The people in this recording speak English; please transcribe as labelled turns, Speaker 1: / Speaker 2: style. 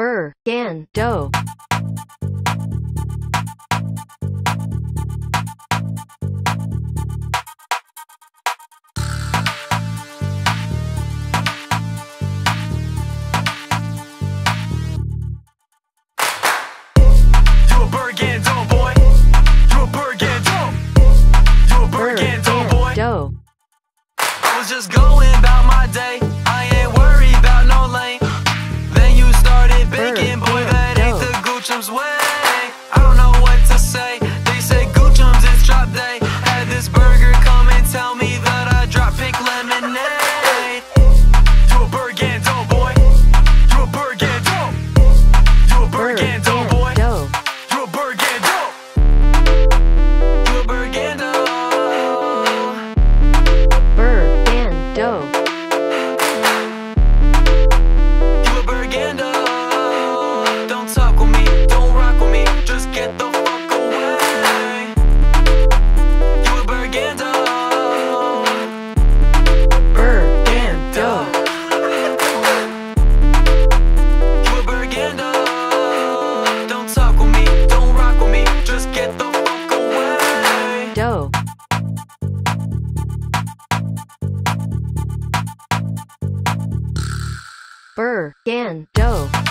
Speaker 1: Burr, Gan, Do.
Speaker 2: You a Burgando boy. You a Burgando. You a
Speaker 1: Burr,
Speaker 2: Burgando
Speaker 1: Gan,
Speaker 2: boy. I was just going about my day. birthday. Go. Burr, gan, dough.